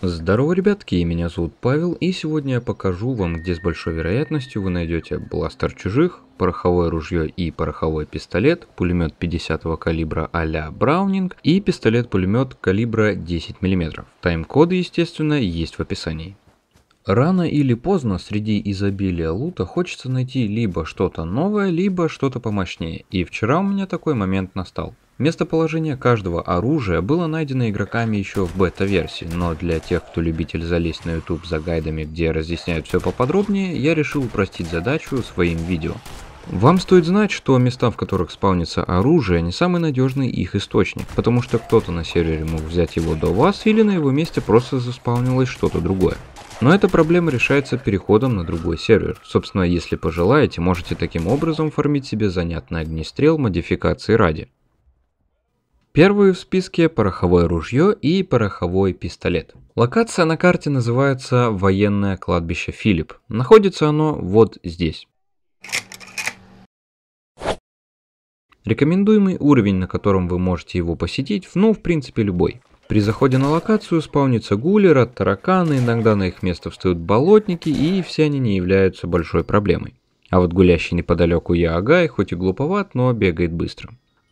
Здорово, ребятки, меня зовут Павел, и сегодня я покажу вам, где с большой вероятностью вы найдете бластер чужих, пороховое ружье и пороховой пистолет, пулемет 50 калибра а-ля Браунинг и пистолет-пулемет калибра 10 мм. Тайм-коды, естественно, есть в описании. Рано или поздно среди изобилия лута хочется найти либо что-то новое, либо что-то помощнее, и вчера у меня такой момент настал. Местоположение каждого оружия было найдено игроками еще в бета-версии, но для тех, кто любитель залезть на YouTube за гайдами, где разъясняют все поподробнее, я решил упростить задачу своим видео. Вам стоит знать, что места, в которых спавнится оружие, не самый надежный их источник, потому что кто-то на сервере мог взять его до вас или на его месте просто заспавнилось что-то другое. Но эта проблема решается переходом на другой сервер. Собственно, если пожелаете, можете таким образом фармить себе занятный огнестрел модификации ради. Первые в списке пороховое ружье и пороховой пистолет. Локация на карте называется военное кладбище Филипп. Находится оно вот здесь. Рекомендуемый уровень, на котором вы можете его посетить, ну в принципе любой. При заходе на локацию спаунится гуллера, тараканы, иногда на их место встают болотники, и все они не являются большой проблемой. А вот гулящий неподалеку Яагай, хоть и глуповат, но бегает быстро.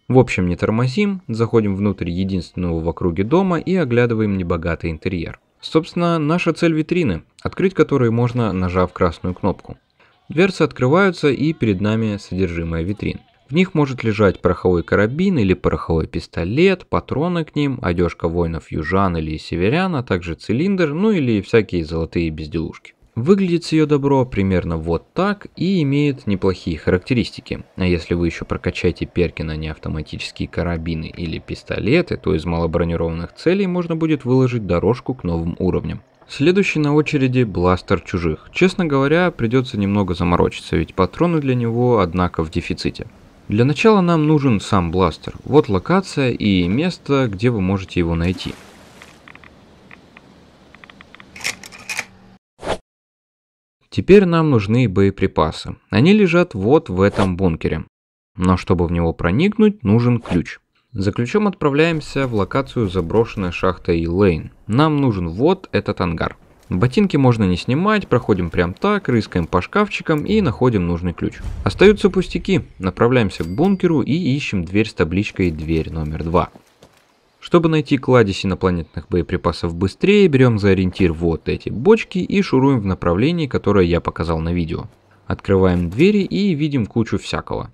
В общем, не тормозим, заходим внутрь единственного в округе дома и оглядываем небогатый интерьер. Собственно, наша цель витрины, открыть которые можно, нажав красную кнопку. Дверцы открываются и перед нами содержимое витрин. В них может лежать пороховой карабин или пороховой пистолет, патроны к ним, одежка воинов южан или северян, а также цилиндр, ну или всякие золотые безделушки. Выглядит ее добро примерно вот так и имеет неплохие характеристики. А если вы еще прокачаете перки на неавтоматические карабины или пистолеты, то из малобронированных целей можно будет выложить дорожку к новым уровням. Следующий на очереди бластер чужих. Честно говоря, придется немного заморочиться, ведь патроны для него, однако, в дефиците. Для начала нам нужен сам бластер. Вот локация и место, где вы можете его найти. Теперь нам нужны боеприпасы. Они лежат вот в этом бункере. Но чтобы в него проникнуть, нужен ключ. За ключом отправляемся в локацию заброшенная шахта Элейн. Нам нужен вот этот ангар. Ботинки можно не снимать, проходим прям так, рыскаем по шкафчикам и находим нужный ключ. Остаются пустяки, направляемся к бункеру и ищем дверь с табличкой «Дверь номер 2». Чтобы найти кладезь инопланетных боеприпасов быстрее, берем за ориентир вот эти бочки и шуруем в направлении, которое я показал на видео. Открываем двери и видим кучу всякого.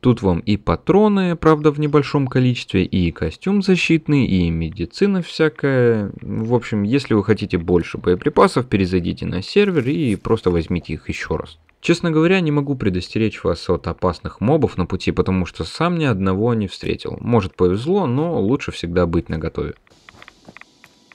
Тут вам и патроны, правда в небольшом количестве, и костюм защитный, и медицина всякая. В общем, если вы хотите больше боеприпасов, перезайдите на сервер и просто возьмите их еще раз. Честно говоря, не могу предостеречь вас от опасных мобов на пути, потому что сам ни одного не встретил. Может повезло, но лучше всегда быть наготове.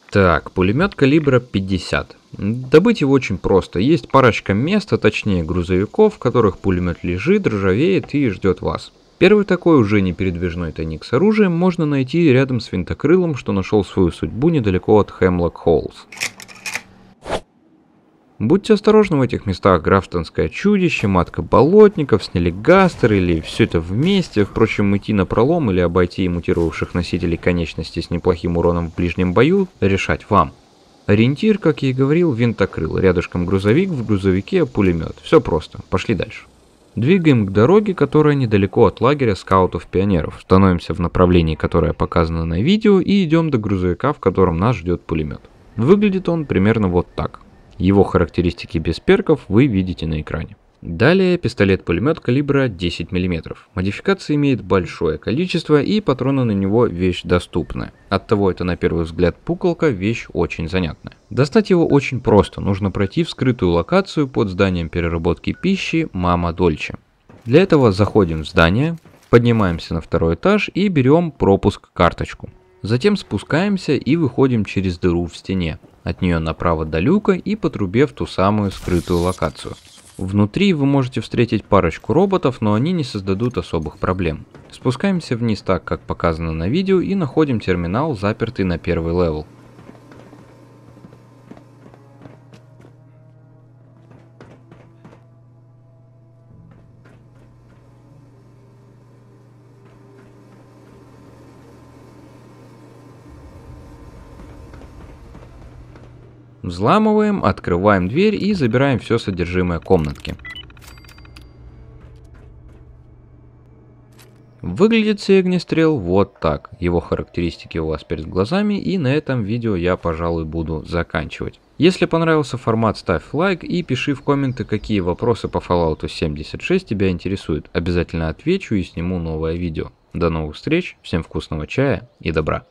Так, пулемет калибра 50. Добыть его очень просто. Есть парочка мест, а точнее грузовиков, в которых пулемет лежит, ржавеет и ждет вас. Первый такой уже непередвижной тайник с оружием можно найти рядом с винтокрылом, что нашел свою судьбу недалеко от Хемлок Холлс. Будьте осторожны в этих местах, графтонское чудище, матка болотников, снелегастер или все это вместе. Впрочем, идти на пролом или обойти мутировавших носителей конечностей с неплохим уроном в ближнем бою решать вам. Ориентир, как я и говорил, винтокрыл. Рядышком грузовик, в грузовике пулемет. Все просто. Пошли дальше. Двигаем к дороге, которая недалеко от лагеря скаутов-пионеров. Становимся в направлении, которое показано на видео, и идем до грузовика, в котором нас ждет пулемет. Выглядит он примерно вот так. Его характеристики без перков вы видите на экране. Далее пистолет-пулемет калибра 10 мм. Модификация имеет большое количество и патроны на него вещь доступная. Оттого это на первый взгляд пуколка вещь очень занятная. Достать его очень просто, нужно пройти в скрытую локацию под зданием переработки пищи Мама Дольче. Для этого заходим в здание, поднимаемся на второй этаж и берем пропуск-карточку. Затем спускаемся и выходим через дыру в стене. От нее направо до люка и по трубе в ту самую скрытую локацию. Внутри вы можете встретить парочку роботов, но они не создадут особых проблем. Спускаемся вниз так, как показано на видео и находим терминал, запертый на первый level. Взламываем, открываем дверь и забираем все содержимое комнатки. Выглядит сей огнестрел вот так. Его характеристики у вас перед глазами и на этом видео я, пожалуй, буду заканчивать. Если понравился формат, ставь лайк и пиши в комменты, какие вопросы по Fallout 76 тебя интересуют. Обязательно отвечу и сниму новое видео. До новых встреч, всем вкусного чая и добра.